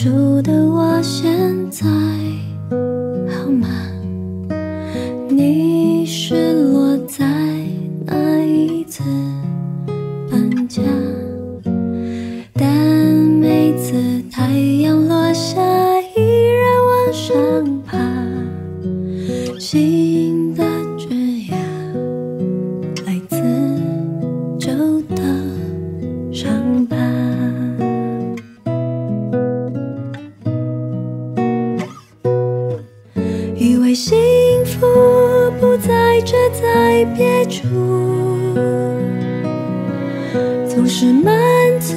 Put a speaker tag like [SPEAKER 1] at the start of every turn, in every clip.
[SPEAKER 1] 出的我现在好吗？你是落在那一次搬家？但每次太阳落下依然往上爬新的枝桠来自周的伤疤。幸福不在这在别处，总是满足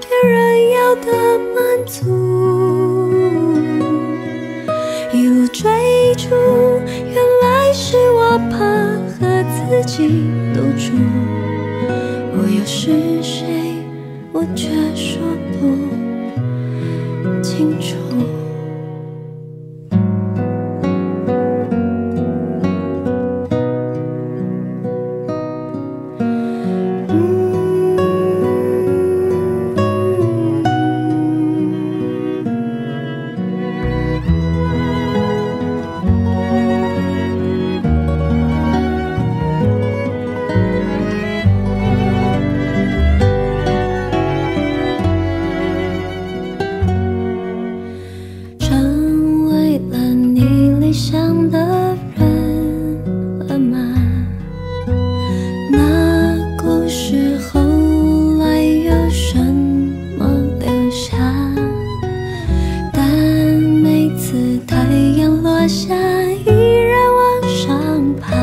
[SPEAKER 1] 别人要的满足，一路追逐，原来是我怕和自己赌注。我又是谁？我却说不清楚。落下，依然往上爬。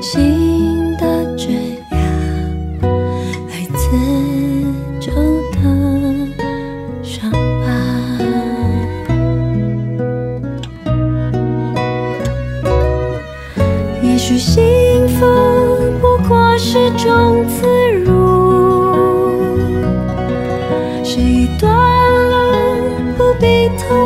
[SPEAKER 1] 新的枝桠来自旧的伤疤。也许幸福不过是种自如，是一段路，不必通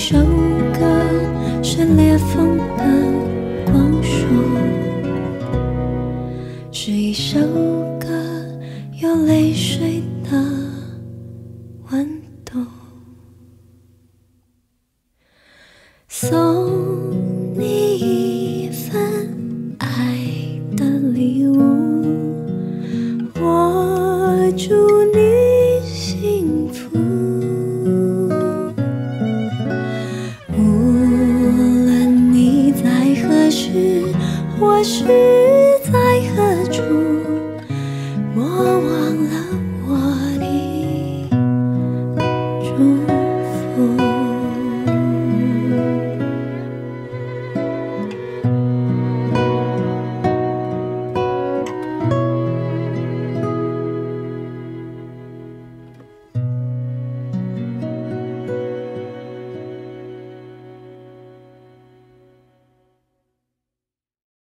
[SPEAKER 1] 一首歌，是裂缝的光束。是一首歌，有泪水的温度。我是在何处莫忘了我的祝福。